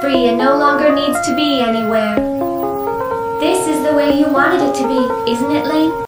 free and no longer needs to be anywhere. This is the way you wanted it to be, isn't it, Lane?